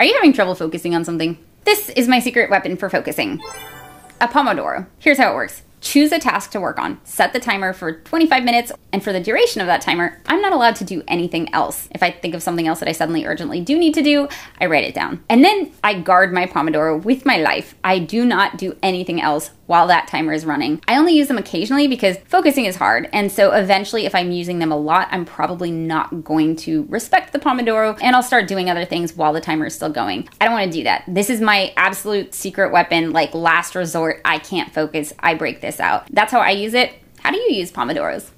Are you having trouble focusing on something? This is my secret weapon for focusing a Pomodoro. Here's how it works choose a task to work on, set the timer for 25 minutes, and for the duration of that timer, I'm not allowed to do anything else. If I think of something else that I suddenly urgently do need to do, I write it down. And then I guard my Pomodoro with my life. I do not do anything else while that timer is running. I only use them occasionally because focusing is hard. And so eventually, if I'm using them a lot, I'm probably not going to respect the Pomodoro and I'll start doing other things while the timer is still going. I don't want to do that. This is my absolute secret weapon, like last resort. I can't focus. I break this out. That's how I use it. How do you use Pomodoros?